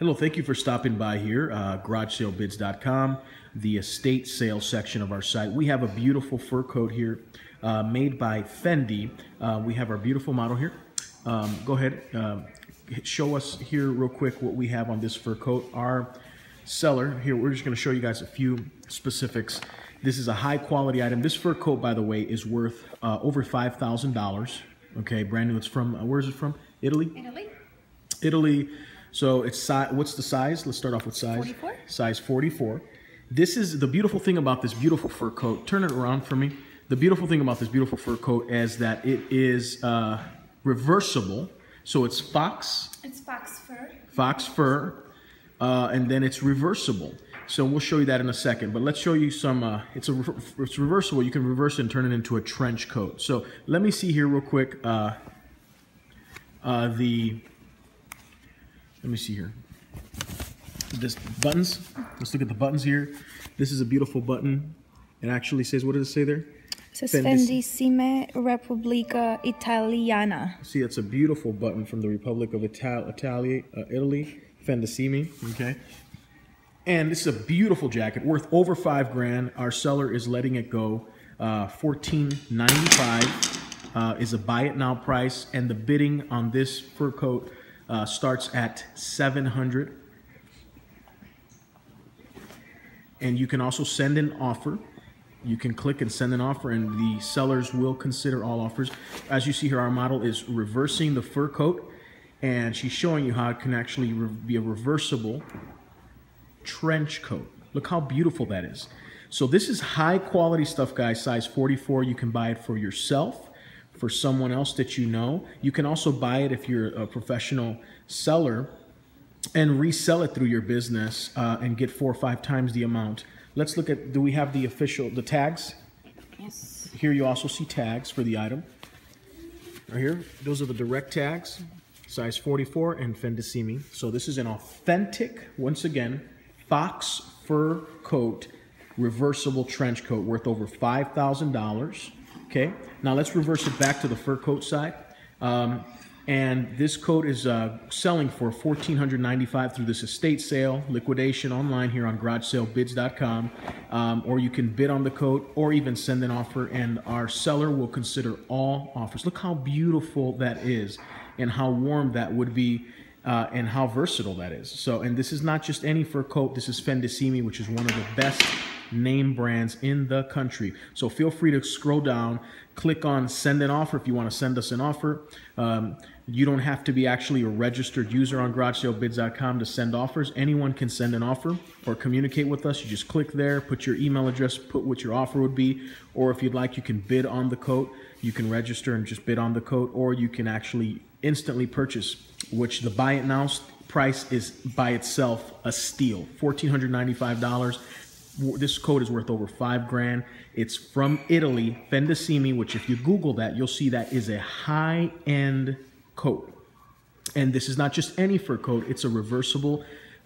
Hello, thank you for stopping by here, uh, garagesalebids.com, the estate sales section of our site. We have a beautiful fur coat here uh, made by Fendi. Uh, we have our beautiful model here. Um, go ahead, uh, show us here real quick what we have on this fur coat. Our seller here, we're just going to show you guys a few specifics. This is a high quality item. This fur coat, by the way, is worth uh, over $5,000. Okay, brand new. It's from, uh, where is it from? Italy? Italy? Italy. So it's si what's the size? Let's start off with size. 44. Size 44. This is the beautiful thing about this beautiful fur coat. Turn it around for me. The beautiful thing about this beautiful fur coat is that it is uh, reversible. So it's fox, It's fox fur. fox fur, uh, and then it's reversible. So we'll show you that in a second. But let's show you some. Uh, it's a it's reversible. You can reverse it and turn it into a trench coat. So let me see here real quick. Uh, uh, the let me see here. This buttons. Let's look at the buttons here. This is a beautiful button. It actually says what does it say there? It says Repubblica Italiana. See, it's a beautiful button from the Republic of Ital- Italy, uh, Italy. Okay. And this is a beautiful jacket, worth over five grand. Our seller is letting it go. Uh, Fourteen ninety five uh, is a buy it now price, and the bidding on this fur coat uh, starts at seven hundred. And you can also send an offer. You can click and send an offer, and the sellers will consider all offers. As you see here, our model is reversing the fur coat, and she's showing you how it can actually be a reversible trench coat. Look how beautiful that is. So this is high quality stuff, guys. Size 44. You can buy it for yourself, for someone else that you know. You can also buy it if you're a professional seller and resell it through your business uh, and get four or five times the amount. Let's look at, do we have the official, the tags? Yes. Here you also see tags for the item. Right here, those are the direct tags, size 44 and Fendissimi. So this is an authentic, once again, fox fur coat, reversible trench coat worth over $5,000. Okay, now let's reverse it back to the fur coat side. Um, and this coat is uh, selling for 1,495 through this estate sale, liquidation online here on garagesalebids.com. Um, or you can bid on the coat or even send an offer, and our seller will consider all offers. Look how beautiful that is and how warm that would be. Uh, and how versatile that is. So, and this is not just any fur coat. This is Fendissimi, which is one of the best name brands in the country. So feel free to scroll down, click on send an offer if you want to send us an offer. Um, you don't have to be actually a registered user on garagesalebids.com to send offers. Anyone can send an offer or communicate with us. You just click there, put your email address, put what your offer would be, or if you'd like, you can bid on the coat. You can register and just bid on the coat, or you can actually instantly purchase, which the buy it now price is by itself a steal $1,495 this coat is worth over five grand. It's from Italy, Fendissimi, which if you Google that, you'll see that is a high-end coat. And this is not just any fur coat; it's a reversible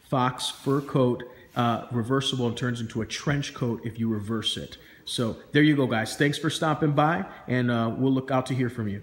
fox fur coat, uh, reversible and turns into a trench coat if you reverse it. So there you go, guys. Thanks for stopping by, and uh, we'll look out to hear from you.